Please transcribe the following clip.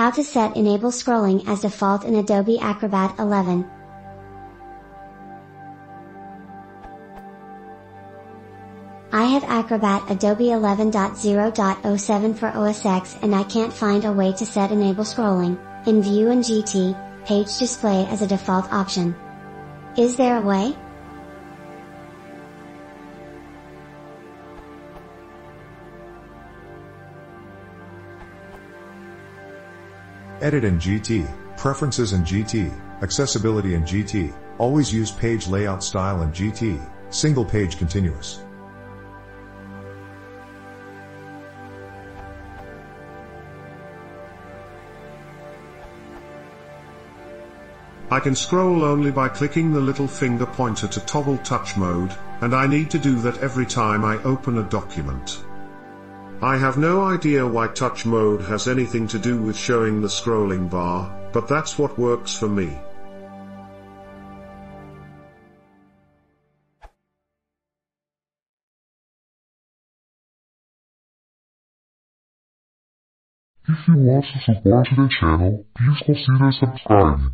How to set enable scrolling as default in Adobe Acrobat 11. I have Acrobat Adobe 11.0.07 for OS X and I can't find a way to set enable scrolling, in View and GT, page display as a default option. Is there a way? Edit in GT, Preferences in GT, Accessibility in GT, always use page layout style in GT, single page continuous. I can scroll only by clicking the little finger pointer to toggle touch mode, and I need to do that every time I open a document. I have no idea why touch mode has anything to do with showing the scrolling bar, but that's what works for me. If you want to support the channel, please consider subscribing.